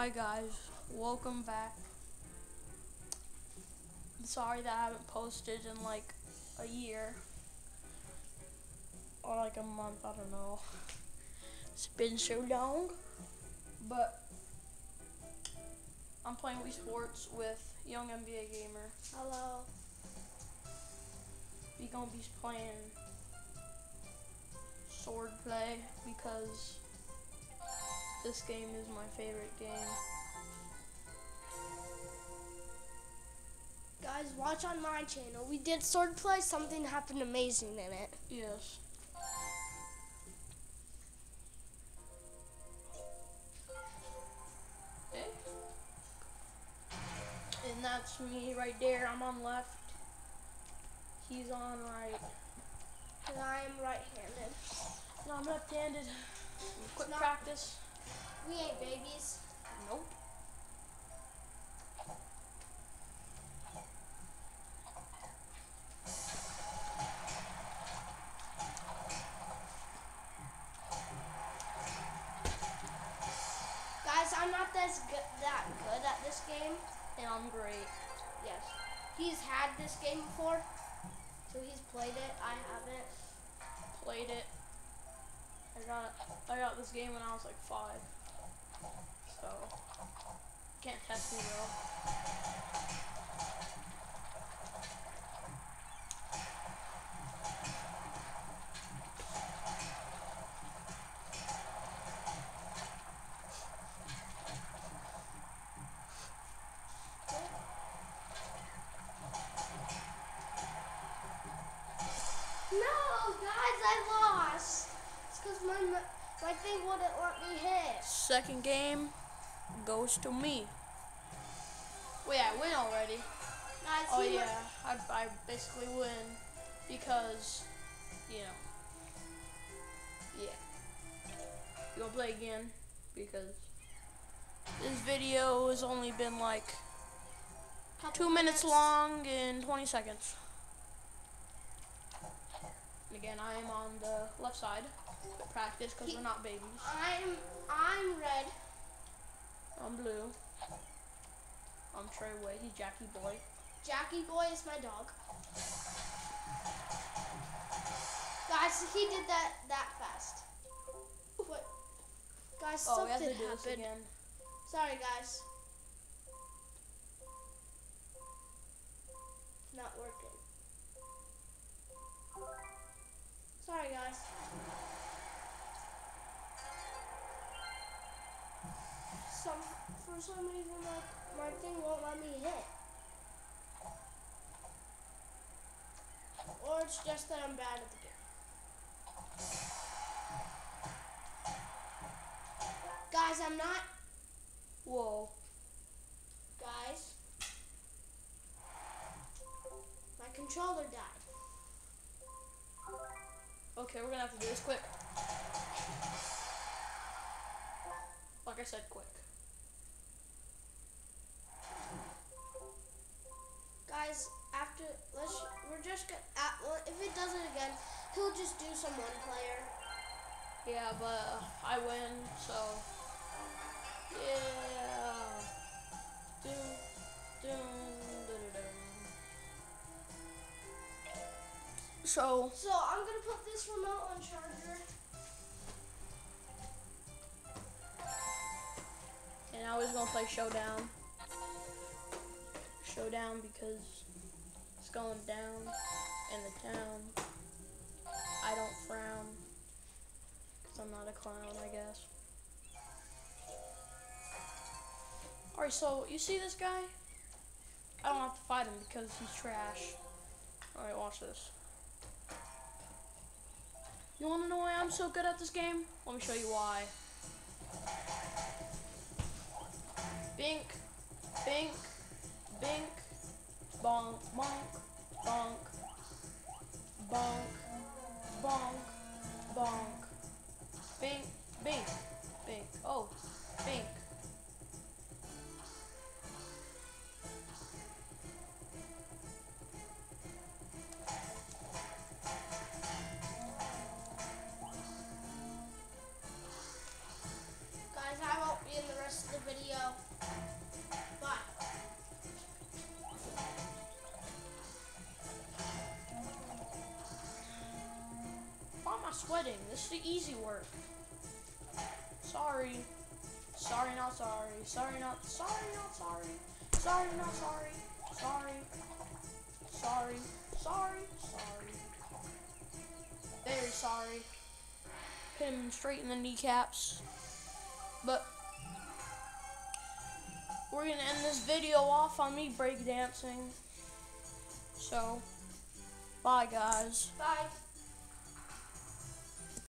Hi guys, welcome back. I'm sorry that I haven't posted in like a year or like a month, I don't know. It's been so long, but I'm playing Wii Sports with Young NBA Gamer. Hello. We gonna be playing sword play because this game is my favorite game. Guys, watch on my channel. We did swordplay. Something happened amazing in it. Yes. Okay. And that's me right there. I'm on left. He's on right. And I am right-handed. No, I'm left-handed. Quick practice. We ain't babies. Nope. Guys, I'm not this good, that good at this game. And I'm great. Yes. He's had this game before, so he's played it. I haven't. Played it. I got I got this game when I was like five. So can't test me though. No, guys, I lost. It's because my m- my thing wouldn't let me hit. Second game goes to me. Wait, I win already. Guys, Oh yeah, I, I basically win because, you know, yeah. You wanna play again? Because this video has only been like couple two minutes long and 20 seconds. And again, I am on the left side. Practice because we're not babies. I'm I'm red. I'm blue. I'm Trey Wade. He's Jackie Boy. Jackie Boy is my dog. Guys, he did that that fast. What? Guys, Oh, we have to something happened. again. Sorry, guys. It's not working. Sorry, guys. Some for some reason, like my thing won't let me hit. Or it's just that I'm bad at the game. Guys, I'm not. Whoa. Guys, my controller died. Okay, we're gonna have to do this quick. Like I said, quick. We're just gonna uh, well, if it does it again, he'll just do some one player. Yeah, but uh, I win, so yeah. Dun, dun, dun, dun, dun. So So I'm gonna put this remote on charger. and I we're gonna play Showdown. Showdown because going down in the town. I don't frown because I'm not a clown, I guess. Alright, so you see this guy? I don't have to fight him because he's trash. Alright, watch this. You wanna know why I'm so good at this game? Let me show you why. Bink, bink, bink, bonk, bonk, bonk, sweating. This is the easy work. Sorry. Sorry, not sorry. Sorry, not sorry, not sorry. Sorry, not sorry. Sorry. Sorry. Sorry. Sorry. Very sorry. Hit him straight in the kneecaps. But we're gonna end this video off on me breakdancing. So, bye guys. Bye.